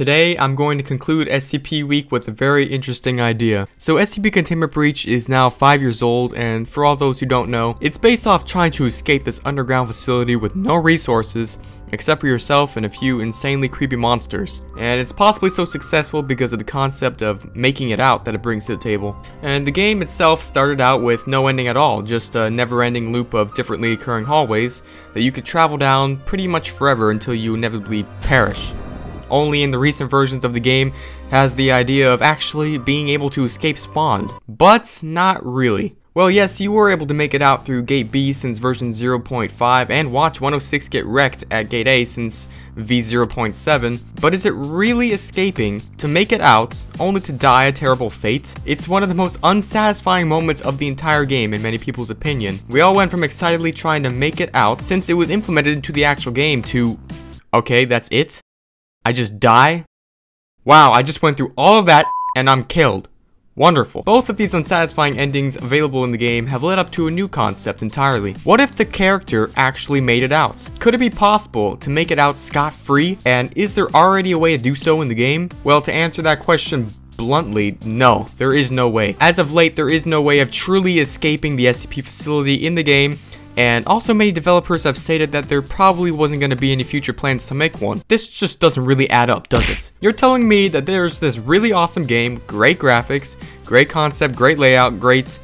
Today, I'm going to conclude SCP Week with a very interesting idea. So SCP Containment Breach is now 5 years old, and for all those who don't know, it's based off trying to escape this underground facility with no resources, except for yourself and a few insanely creepy monsters. And it's possibly so successful because of the concept of making it out that it brings to the table. And the game itself started out with no ending at all, just a never-ending loop of differently occurring hallways that you could travel down pretty much forever until you inevitably perish only in the recent versions of the game has the idea of actually being able to escape spawn, but not really. Well, yes, you were able to make it out through Gate B since version 0.5 and watch 106 get wrecked at Gate A since V0.7, but is it really escaping to make it out only to die a terrible fate? It's one of the most unsatisfying moments of the entire game in many people's opinion. We all went from excitedly trying to make it out since it was implemented into the actual game to, okay, that's it? I just die? Wow, I just went through all of that and I'm killed. Wonderful. Both of these unsatisfying endings available in the game have led up to a new concept entirely. What if the character actually made it out? Could it be possible to make it out scot-free? And is there already a way to do so in the game? Well, to answer that question bluntly, no, there is no way. As of late, there is no way of truly escaping the SCP facility in the game, and also many developers have stated that there probably wasn't going to be any future plans to make one. This just doesn't really add up, does it? You're telling me that there's this really awesome game, great graphics, great concept, great layout, great...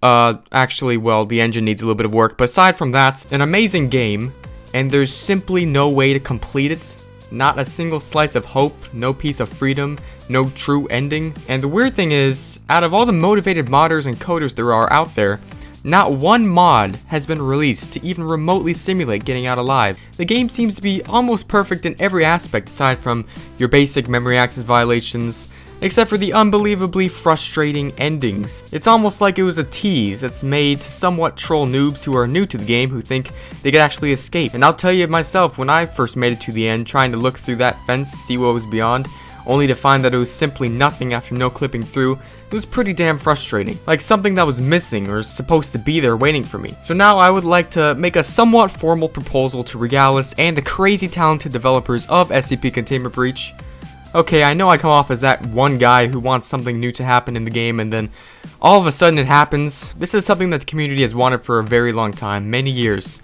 Uh, actually, well, the engine needs a little bit of work, but aside from that, an amazing game, and there's simply no way to complete it? Not a single slice of hope, no piece of freedom, no true ending. And the weird thing is, out of all the motivated modders and coders there are out there, not one mod has been released to even remotely simulate getting out alive. The game seems to be almost perfect in every aspect aside from your basic memory access violations, except for the unbelievably frustrating endings. It's almost like it was a tease that's made to somewhat troll noobs who are new to the game who think they could actually escape. And I'll tell you myself, when I first made it to the end trying to look through that fence to see what was beyond, only to find that it was simply nothing after no clipping through, it was pretty damn frustrating. Like something that was missing or supposed to be there waiting for me. So now I would like to make a somewhat formal proposal to Regalis and the crazy talented developers of SCP Containment Breach. Okay, I know I come off as that one guy who wants something new to happen in the game and then all of a sudden it happens. This is something that the community has wanted for a very long time, many years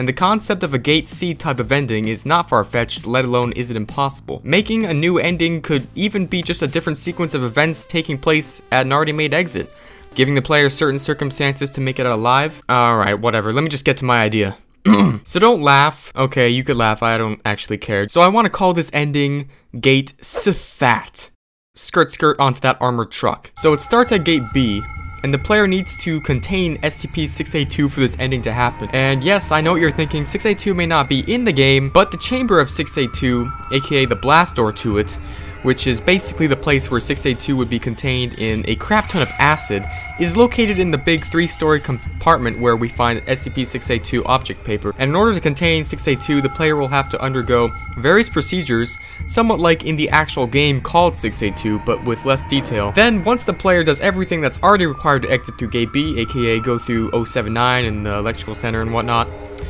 and the concept of a Gate C type of ending is not far-fetched, let alone is it impossible. Making a new ending could even be just a different sequence of events taking place at an already made exit, giving the player certain circumstances to make it alive. Alright, whatever, let me just get to my idea. so don't laugh. Okay, you could laugh, I don't actually care. So I want to call this ending Gate Sithat. Skirt skirt onto that armored truck. So it starts at Gate B, and the player needs to contain SCP-682 for this ending to happen. And yes, I know what you're thinking, 682 may not be in the game, but the chamber of 682, aka the blast door to it, which is basically the place where 682 would be contained in a crap ton of acid, is located in the big three-story compartment where we find SCP-682 object paper. And in order to contain 682, the player will have to undergo various procedures, somewhat like in the actual game called 682, but with less detail. Then, once the player does everything that's already required to exit through Gate B, aka go through 079 and the electrical center and whatnot,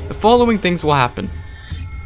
the following things will happen.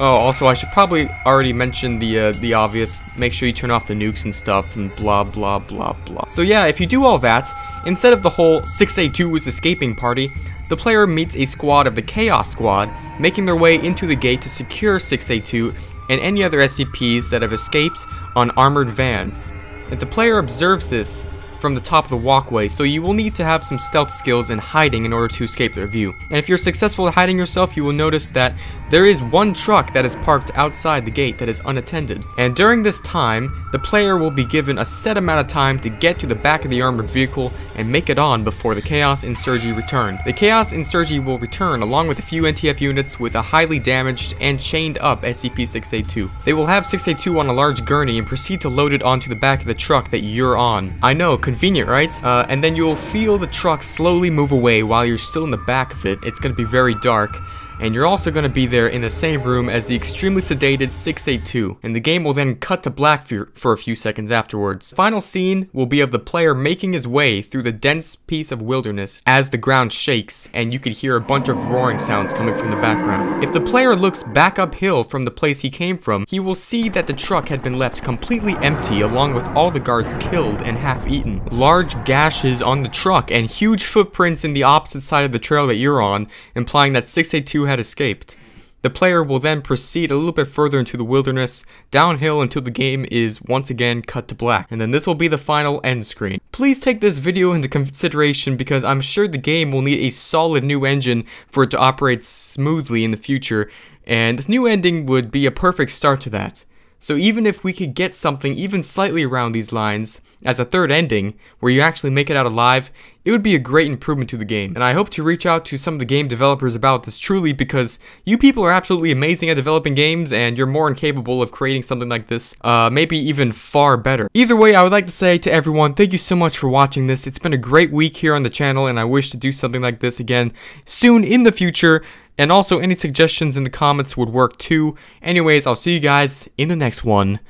Oh, also, I should probably already mention the uh, the obvious. Make sure you turn off the nukes and stuff and blah blah blah blah. So yeah, if you do all that, instead of the whole 682 is escaping party, the player meets a squad of the Chaos Squad, making their way into the gate to secure 682 and any other SCPs that have escaped on armored vans. If the player observes this, from the top of the walkway, so you will need to have some stealth skills and hiding in order to escape their view. And if you're successful at hiding yourself, you will notice that there is one truck that is parked outside the gate that is unattended. And during this time, the player will be given a set amount of time to get to the back of the armored vehicle and make it on before the Chaos Insurgi return. The Chaos Insurgi will return along with a few NTF units with a highly damaged and chained up SCP-682. They will have 682 on a large gurney and proceed to load it onto the back of the truck that you're on. I know, Convenient, right? Uh, and then you'll feel the truck slowly move away while you're still in the back of it. It's gonna be very dark. And you're also going to be there in the same room as the extremely sedated 682, and the game will then cut to black for, for a few seconds afterwards. The final scene will be of the player making his way through the dense piece of wilderness as the ground shakes, and you could hear a bunch of roaring sounds coming from the background. If the player looks back uphill from the place he came from, he will see that the truck had been left completely empty along with all the guards killed and half eaten. Large gashes on the truck and huge footprints in the opposite side of the trail that you're on, implying that 682 had escaped. The player will then proceed a little bit further into the wilderness, downhill until the game is once again cut to black, and then this will be the final end screen. Please take this video into consideration because I'm sure the game will need a solid new engine for it to operate smoothly in the future, and this new ending would be a perfect start to that. So even if we could get something even slightly around these lines as a third ending, where you actually make it out alive, it would be a great improvement to the game. And I hope to reach out to some of the game developers about this truly because you people are absolutely amazing at developing games and you're more incapable of creating something like this, uh, maybe even far better. Either way, I would like to say to everyone, thank you so much for watching this. It's been a great week here on the channel and I wish to do something like this again soon in the future. And also, any suggestions in the comments would work too. Anyways, I'll see you guys in the next one.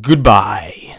Goodbye.